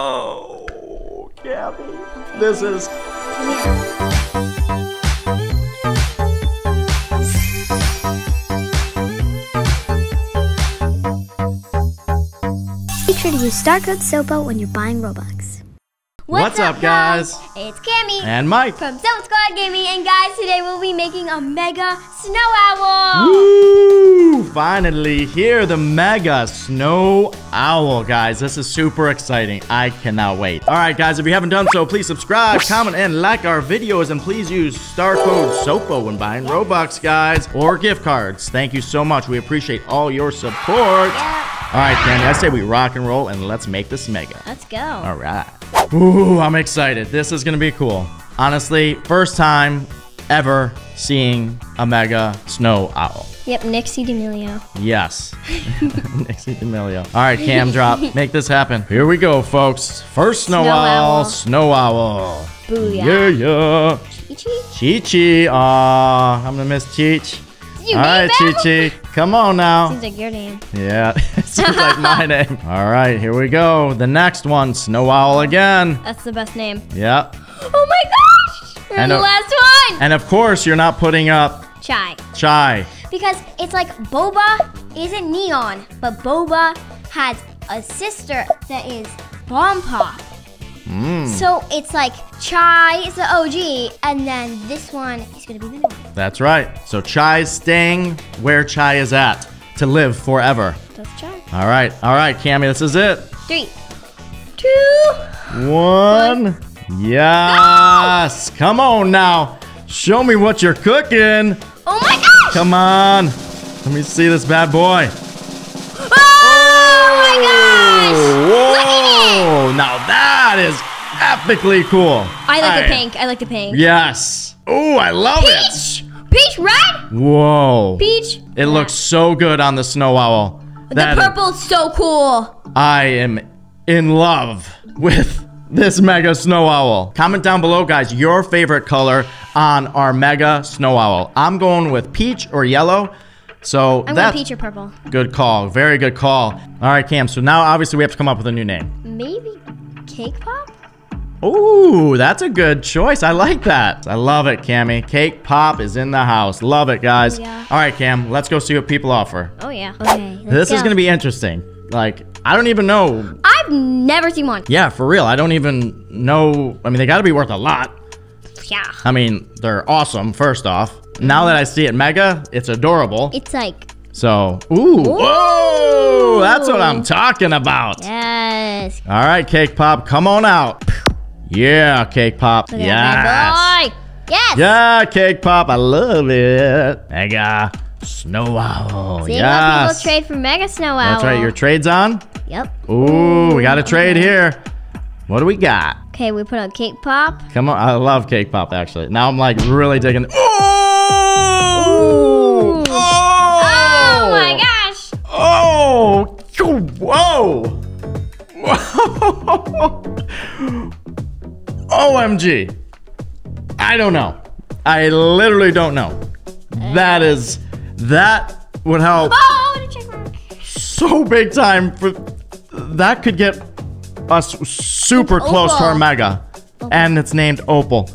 Oh, Gabby, this is. Be sure to use Star Code SOPO when you're buying Robux. What's up, guys? It's Cammy And Mike. from Sopo Squad Gaming, and guys, today we'll be making a mega snow owl. Woo! Finally, here the mega snow owl, guys. This is super exciting. I cannot wait. All right, guys, if you haven't done so, please subscribe, comment, and like our videos, and please use star code SOPO when buying Robux, guys, or gift cards. Thank you so much. We appreciate all your support. All right, Candy, I say we rock and roll, and let's make this mega. Let's go. All right. Ooh, I'm excited. This is gonna be cool. Honestly, first time ever seeing a mega snow owl. Yep, Nixie D'Amelio. Yes. Nixie D'Amelio. All right, cam drop. Make this happen. Here we go, folks. First snow, Snow owl, owl. snow owl. Booyah. Yeah, yeah. Chi-Chi? Chi-Chi. Aw, I'm gonna miss Cheech. You All right? Chi-Chi. Come on now. Seems like your name. Yeah, it seems like my name. All right, here we go. The next one, snow owl again. That's the best name. Yep. Oh my gosh! And the last one! And of course, you're not putting up Chai. chai. Because it's like Boba isn't neon, but Boba has a sister that is Bomb Pop. Mm, So it's like Chai is the OG, and then this one is gonna be the new one. that's right. So chai's staying where chai is at to live forever. That's Chai. All right, all right, Cammy, this is it. Three, two, One. Yes. Come on now. Show me what you're cooking. oh my gosh! Come on. Let me see this bad boy. Oh my gosh! Whoa! Now that is epically cool. I like I- the pink. I like the pink. Yes. Oh, I love Peach! Peach red? Whoa. Peach? It looks so good on the snow owl. The That- purple's so cool. I am in love with this mega snow owl. Comment down below, guys, your favorite color on our mega snow owl. I'm going with peach or yellow. So I'm going peach or purple. good call. Very good call. All right, Cam. So now obviously we have to come up with a new name. Maybe cake pop? Ooh, that's a good choice. I like that. I love it, Cammy. Cake Pop is in the house. Love it, guys. Oh, yeah. All right, Cam. Let's go see what people offer. Oh yeah. Okay. This is gonna be interesting. Like, I don't even know I've never seen one. Yeah, for real. I don't even know. I mean, they got to be worth a lot. Yeah. I mean, they're awesome, first off. Now that I see it mega, it's adorable. It's like So, ooh. Whoa! That's what I'm talking about. yes. All right, Cake Pop, come on out. Yeah, Cake Pop. Look at Yes. that bad boy. Yes. Yeah, Cake Pop. I love it. Mega Snow Owl. See yes. people trade for Mega Snow Owl. That's right. Your trade's on? Yep. Ooh, we got a trade here. What do we got? Okay, we put on cake pop. Come on, I love cake pop actually. Now I'm like really digging. Oh! Ooh. Oh! Oh my gosh. Oh! Whoa! Whoa! OMG! I don't know. I literally don't know. That is that would help Oh, so big time for that could get us super close to our Opal. mega. And it's named opal.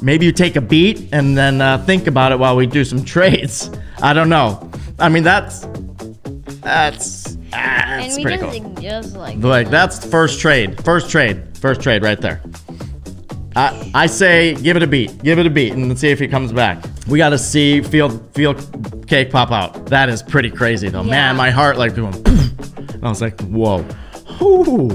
Maybe you take a beat and then uh, think about it while we do some trades. I don't know. I mean that's that's And that's we pretty just cool. like, just like like that's the first trade. First trade. First trade right there. I, I say give it a beat. Give it a beat and see if he comes back. We gotta see feel feel cake pop out that is pretty crazy though Yeah. man my heart like doing and i was like whoa Ooh,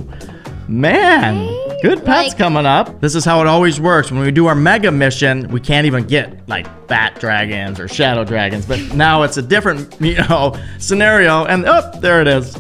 man good pets Like- coming up this is how it always works when we do our mega mission we can't even get like bat dragons or shadow dragons but now it's a different you know scenario and oh there it is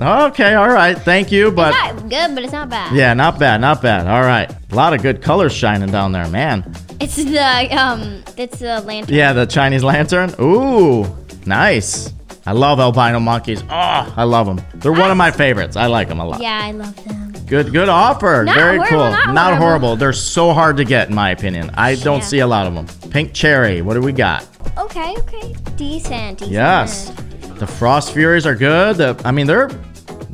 okay all right thank you but It's not good, but it's not bad. yeah, not bad, not bad. All right. A lot of good colors shining down there, man. It's the um, it's the lantern. Yeah, the Chinese lantern. Ooh, nice. I love albino monkeys. Oh, I love them. They're one of my favorites. I like them a lot. Yeah, I love them. Good, good offer. Not Very horrible, cool. not Not horrible. horrible. They're so hard to get, in my opinion. I don't see a lot of them. Pink cherry. What do we got? Okay, okay, decent. decent. Yes. The Frost Furies are good. The, I mean, they're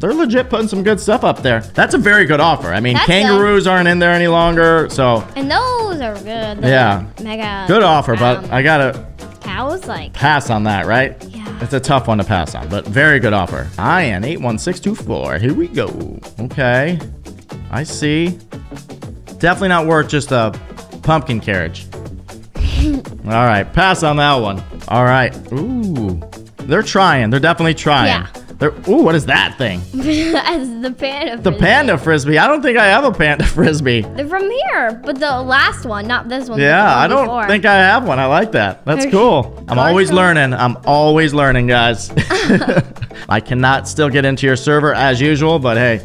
they're legit putting some good stuff up there. That's a very good offer. I mean, That's kangaroos aren't in there any longer, so And those are good. The Yeah. Mega. good offer. But um, I gotta cows like. pass on that, right? Yeah. It's a tough one to pass on, but very good offer. Ian eight one six two four. Here we go. Okay, I see. Definitely not worth just a pumpkin carriage. All right, pass on that one. All right. Ooh, they're trying. They're definitely trying. Yeah. They're, ooh, what is that thing? As the panda. frisbee. The panda frisbee. I don't think I have a panda frisbee. They're from here, but the last one, not this one. Yeah, I don't before. think I have one. I like that. That's cool. I'm always learning. I'm always learning, guys. I cannot still get into your server as usual, but hey,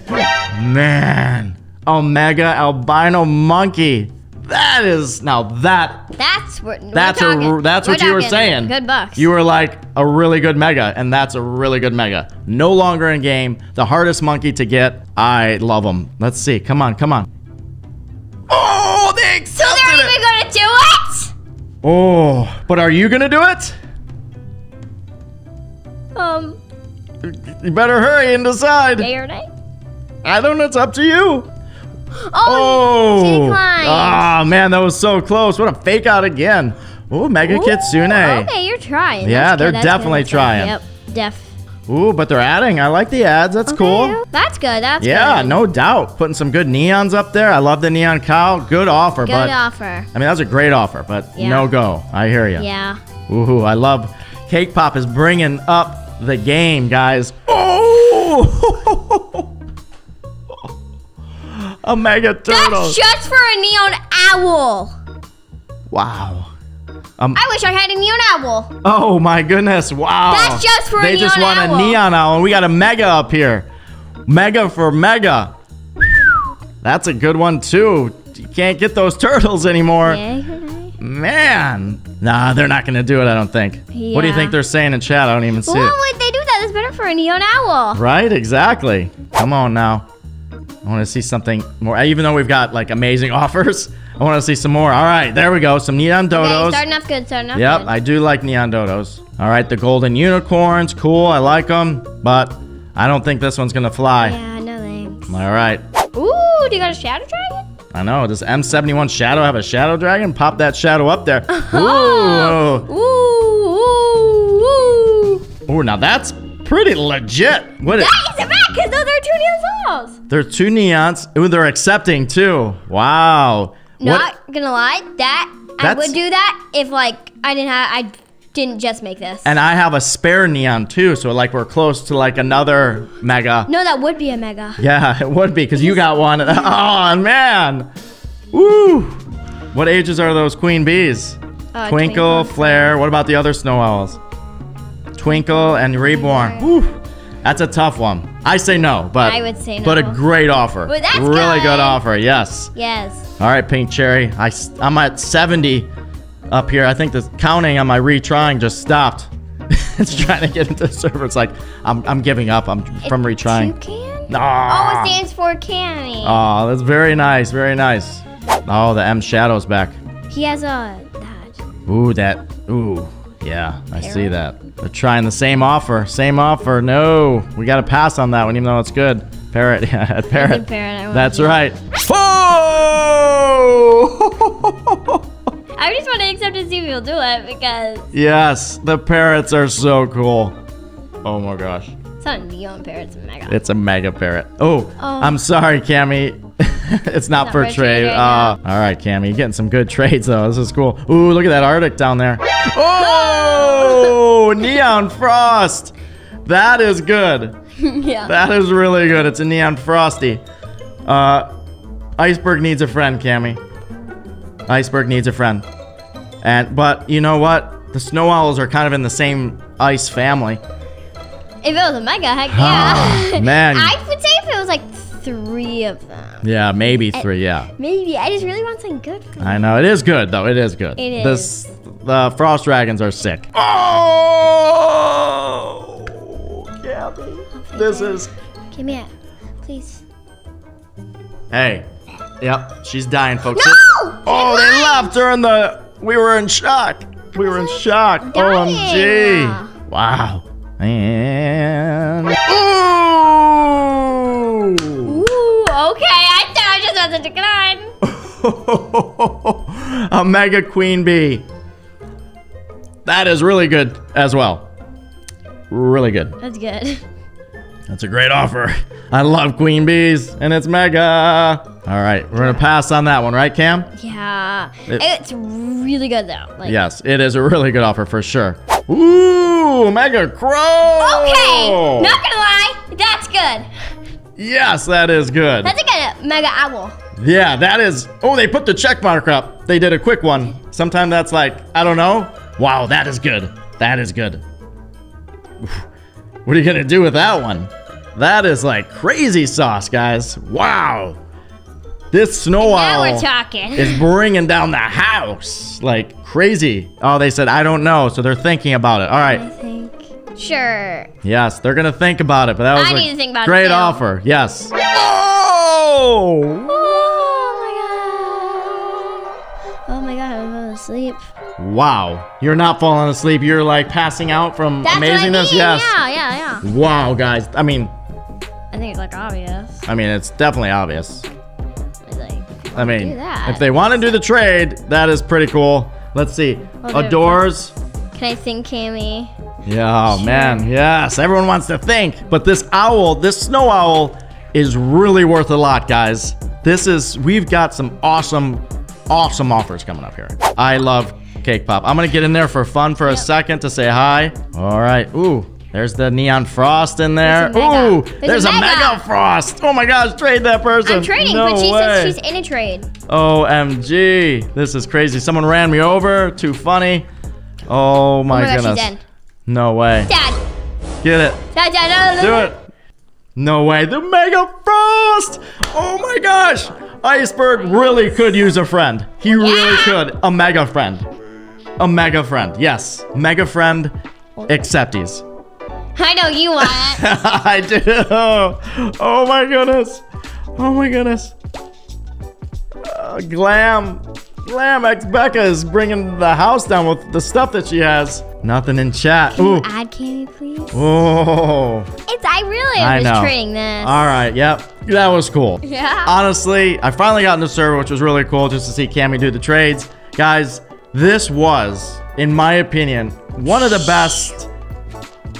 man, Omega albino monkey. That is now that That's what. we're that's talking- a that's we're what you were saying. Good bucks. You were like a really good mega, and that's a really good mega. No longer in game. The hardest monkey to get. I love them. Let's see. Come on, come on. Oh, they So accepted they're it. even gonna do it? Oh, but are you gonna do it? Um, You better hurry and decide. day or night? I don't know. It's up to you. Oh, Oh, ah, man, that was so close. What a fake out again. Oh, Mega Ooh, Kitsune. Okay, you're trying. Yeah, That's they're good, definitely good. trying. Yep, def. Ooh, but they're adding. I like the ads. That's cool. That's good. That's Yeah, good. no doubt. Putting some good neons up there. I love the neon cow. Good offer, Good but offer. I mean that was a great offer, but Yeah. no go. I hear you. Yeah. Ooh, I love Cake Pop is bringing up the game, guys. Oh! a mega turtle. That's just for a neon owl. wow. Um, I wish I had a neon owl. Oh my goodness! Wow. That's just for a neon owl. They just want owl. a neon owl, and we got a mega up here. Mega for mega. That's a good one too. You can't get those turtles anymore. Yeah. Man. Nah, they're not gonna do it. I don't think. What do you think they're saying in chat? I don't even see Why it. would they do that? That's better for a neon owl. Right? Exactly. Come on now. I want to see something more. Even though we've got like amazing offers, I want to see some more. All right, there we go. Some neon Okay, starting off good. Starting off Yep, good. I do like neon dodos. All right, the golden unicorns, cool. I like them, but I don't think this one's gonna fly. yeah, no thanks. All right. Ooh, do you got a shadow dragon? I know. Does M71 Shadow have a shadow dragon? Pop that shadow up there. Ooh. Ooh, ooh, ooh. Ooh, now that's pretty legit. What? Is, That is souls. they're two neons. Ooh, they're accepting too. Wow. Not What? gonna lie, that I would do that if like I didn't have I didn't just make this. And I have a spare neon too, so like we're close to like another mega. no, that would be a mega. Yeah, it would be because you got one. Oh man. Woo. What ages are those queen bees? Uh, Twinkle, Flare. What about the other snow owls? Twinkle and Reborn. Woo. That's a tough one. I say no, but I would say no. But a great offer. But that's really good. good. offer. Yes. Yes. All right, Pink Cherry. I I'm at 70 up here. I think the counting on my retrying just stopped. it's trying to get into the server. It's like I'm I'm giving up. I'm from retrying. Toucan? Ah. Oh, it stands for canny. Oh, that's very nice. Very nice. Oh, the M Shadow's back. he has a that. Ooh, that. Ooh, yeah, I see that. They're trying the same offer. Same offer. No, we got to pass on that one, even though it's good. Parrot, yeah, parrot. parrot, That's right. Oh! I just want to accept and see if he'll do it because yes, the parrots are so cool. Oh my gosh, it's not a neon parrot, it's a mega. it's a mega parrot. Oh, Oh. I'm sorry, Cammy. it's not, Not for trade. uh, all right, Cammy, you're getting some good trades though. This is cool. Ooh, look at that Arctic down there. Oh, neon frost. That is good. yeah. That is really good. It's a neon frosty. Uh, Iceberg needs a friend, Cammy. Iceberg needs a friend. And but you know what? The snow owls are kind of in the same ice family. If it was a mega, heck yeah. Ah, man. I would say three of them. Yeah, maybe three. Yeah, Maybe. I just really want something good for I know it is good though. It is good. It This the frost dragons are sick. Oh, Gabby, this is. Give me it. Please. Hey, yep, she's dying, folks. No! Oh, they left her in the. We were in shock. We were in shock. dying. OMG. Wow. And I thought I just was a decline. a mega queen bee. That is really good as well. Really good. That's good. That's a great offer. I love queen bees, and it's mega. All right, we're gonna pass on that one, right, Cam? Yeah. It- it's really good though. Like, Yes, it is a really good offer for sure. Ooh, mega crow. Okay. Not gonna lie, that's good. Yes, that is good. That's a mega owl. Yeah, that is. Oh, they put the check mark up. They did a quick one. Sometimes that's like, I don't know. Wow, that is good. That is good. What are you gonna do with that one? That is like crazy sauce, guys. Wow. This snow Now owl we're talking. is bringing down the house like crazy. Oh, they said I don't know, so they're thinking about it. All right. I think. Sure. Yes, they're gonna think about it. But that was I a great offer. Yes. Oh, Oh! Oh my god. Oh my god, I'm falling asleep. Wow. You're not falling asleep. You're like passing out from That's amazingness. I mean. Yes. Yeah, yeah, yeah. Wow, guys. I mean, I think it's like obvious. I mean, it's definitely obvious. Like, I mean, if they want to do the trade, that is pretty cool. Let's see. Okay. Adores. can I think, Cammy? Yeah, oh man, yes. Everyone wants to think, but this owl, this snow owl, is really worth a lot, guys. This is we've got some awesome, awesome offers coming up here. I love Cake Pop. I'm gonna get in there for fun for a second to say hi. All right. Ooh, there's the neon frost in there. There's. Ooh, There's there's, a mega. mega. frost. Oh my gosh, trade that person. I'm trading, no but she way. says she's in a trade. OMG, this is crazy. Someone ran me over. Too funny. Oh my, oh my gosh, goodness. in. No way. Dad. Get it. Dad, dad, dad, Do it. No way. The Mega Frost. Oh my gosh. Iceberg really could use a friend. He really could. A mega friend. A mega friend. Yes. Mega friend. Accepties. I know you want. I do. Oh my goodness. Oh my goodness. Uh, glam. Glam X Becca is bringing the house down with the stuff that she has. Nothing in chat. Can Ooh. you add Cammy, please? Oh. It's I really I am just know. trading this. All right. Yep. That was cool. Yeah. Honestly, I finally got in the server, which was really cool just to see Cammy do the trades. Guys, this was, in my opinion, one of the best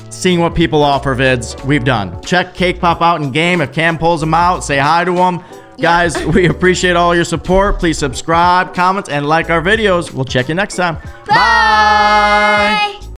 seeing what people offer vids we've done. Check Cake Pop out in game. If Cam pulls them out, say hi to them. Guys, we appreciate all your support. Please subscribe, comment, and like our videos. We'll check you next time. Bye. Bye.